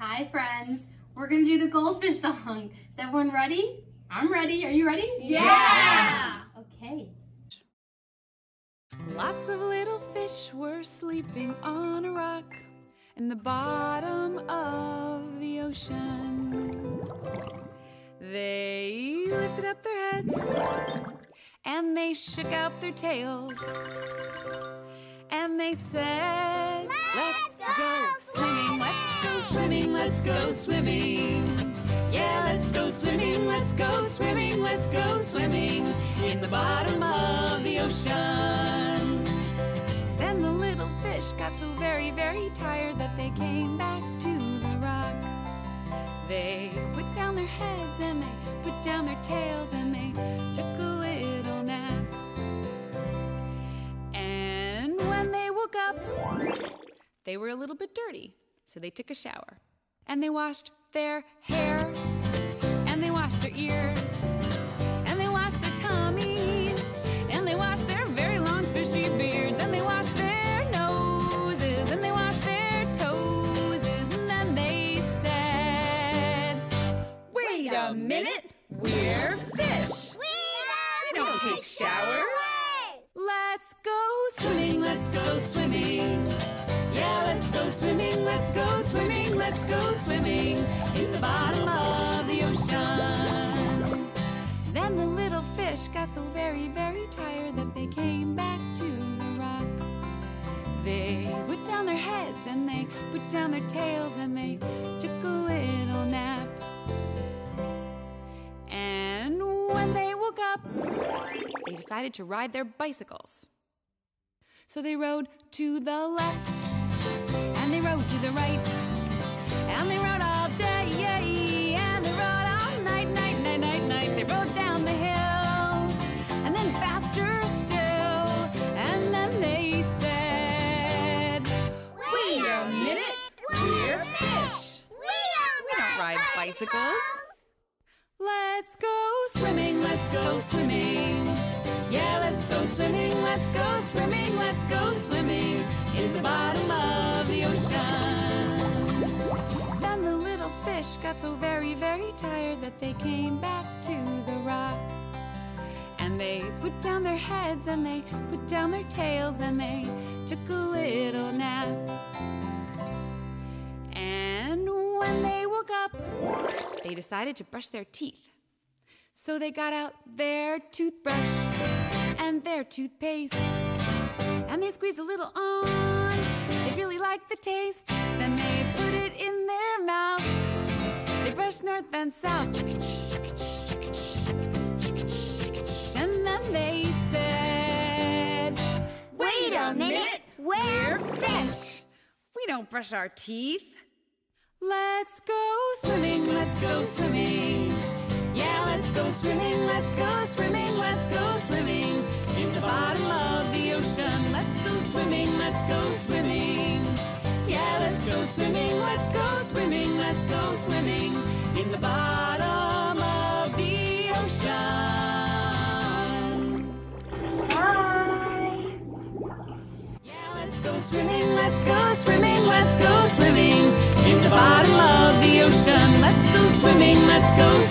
Hi, friends. We're gonna do the goldfish song. Is everyone ready? I'm ready. Are you ready? Yeah! Okay. Lots of little fish were sleeping on a rock in the bottom of the ocean. They lifted up their heads and they shook out their tails and they said, Let's, go, swimming, let's go swimming, let's go swimming. Yeah, let's go swimming, let's go swimming, let's go swimming in the bottom of the ocean. Then the little fish got so very, very tired that they came back to the rock. They put down their heads and they put down their tails and they took a little nap. And when they woke up, they were a little bit dirty, so they took a shower. And they washed their hair, and they washed their ears, and they washed their tummies, and they washed their very long fishy beards, and they washed their noses, and they washed their toes, and then they said, Wait a minute, we're fish. We don't take showers. Let's go swimming, let's go swimming in the bottom of the ocean. Then the little fish got so very, very tired that they came back to the rock. They put down their heads and they put down their tails and they took a little nap. And when they woke up, they decided to ride their bicycles. So they rode to the left, the right, and they rode all day, and they rode all night, night, night, night, night. They rode down the hill, and then faster still, and then they said, Wait a minute, we're fish. We don't ride bicycles. Let's go swimming, let's go swimming. Yeah, let's go swimming, let's go swimming, let's go swimming in the bottom of the ocean. Then the little fish got so very, very tired that they came back to the rock. And they put down their heads and they put down their tails and they took a little nap. And when they woke up, they decided to brush their teeth. So they got out their toothbrush and their toothpaste. And they squeezed a little on. They really liked the taste. Brushed north and south. And then they said, Wait a minute, we're fish. We don't brush our teeth. Let's go swimming, let's go swimming. Yeah, let's go swimming, let's go swimming, let's go swimming in the bottom of the ocean. Let's go swimming, let's go swimming. Yeah, let's go swimming, let's go swimming, let's go swimming let's go swimming, let's go swimming, let's go swimming in the bottom of the ocean. Let's go swimming, let's go